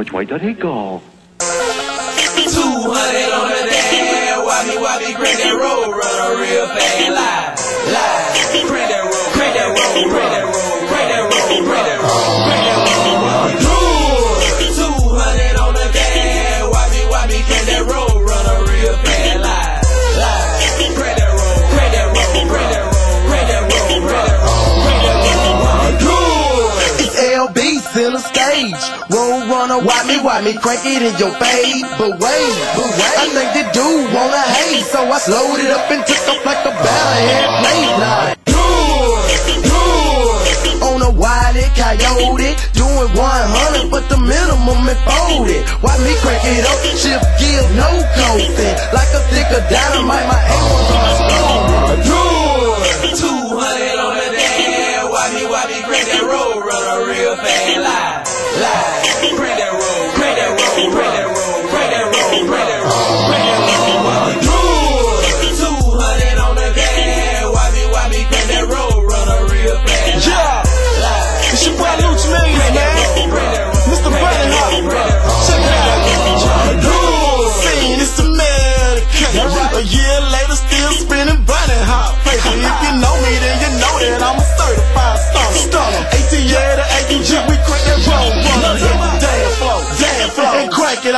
which did he go? 200 on the dash, why me, why me, road, run real fast center stage. Road runner, why me, why me, crank it in your face. But wait, but wait, I think the dude wanna hate, so I slowed it up and took off like a line. Good, good. On a wily coyote, doing 100, but the minimum is 40. Why me crank it up, shift gears, no coasting. Like a stick of dynamite, my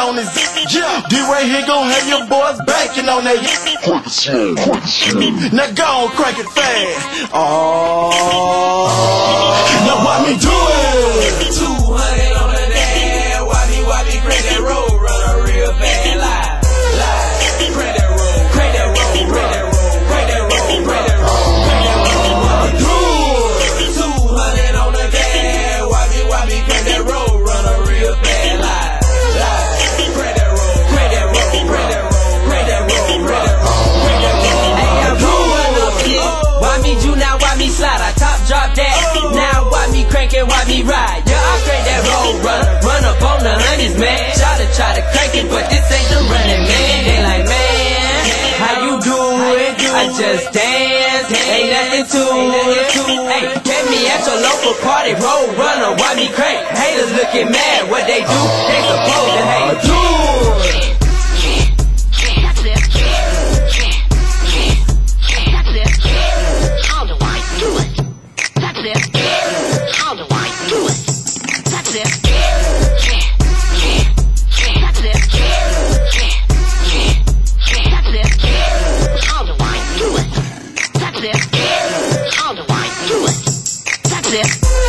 on this. Yeah, D-Ray here gon' have your boys banking on that. Now go on, crank it fast. Oh, now why me do crank it? Why me ride? Yeah, I crank that road run, run up on the honeys, man. Try to try to crank it, but this ain't the running man. They like, man, how you do it? I just dance, ain't nothing to it. Hey, get me at your local party, road runner. Why me crank? Haters looking mad. What they do? They. That's it.